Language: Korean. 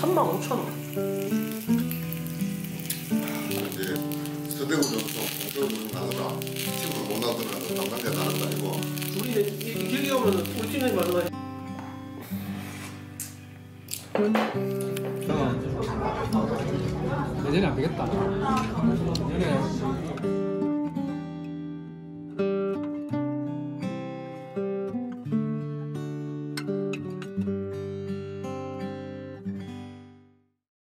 3만 5천 원. 이제 서대구 정도, 서대구 정도 나가다 친구 못 나더라도 남한테 나간다 이거. 아, 내년에 안 되겠다. 아. 내년에.